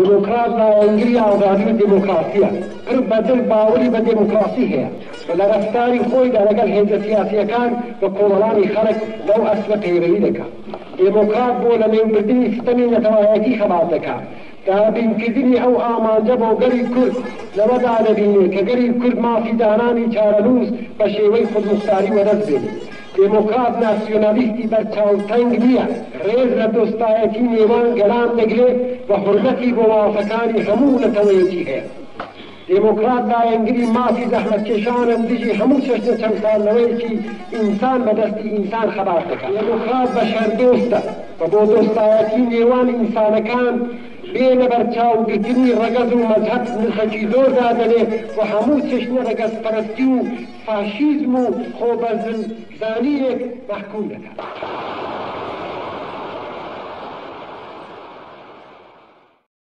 دموکرات ناوەنگری ئازادی و دموکراسیە پر بەدل باوەری بە دموکراسی هەیە لە ڕفتاری خۆیدا لەگەڵ هێزە سیاسیەکان بە کۆمەڵانی خەڵک لەو ئەسوە پەیڕەوی دەکات دموکرات بۆ لە نێوبردننی ستەمی نەتەوایەتی خەبات دەکات دابینکردنی ئەو ئامانجە بۆ گەری کورد لەوەدا دەبینێت کە گەری کورد مافی دانانی چارەنووس بە شێوەی خودمختاری وەدەست بێت دموکرات ناسیۆنالیستی بەرچاوتەنگ نییە ڕێز لە دۆستایەتی نێوان گەران دەگرێت بە حرمەتی بۆ وافەکانی هەموو نەتەوەیەتی هەیە دموکرات دایەنگری مافی زەحمەتکێشانم دژی هەموو چەشتە چەند ساڵەوەیەکی ئینسان بەدەستی ئینسان خەبات دەکات دموکرات بە شەردۆستە بە بۆ دۆستایەتی نێوان ئینسانەکان بێنە بەرچاوگرتنی ڕەگەز و مەذهب نرخەکی و هەموو چشنە ڕەگەز پەرستی و فاشیزم و خۆبەرزن زانیرێک محکوم دەکات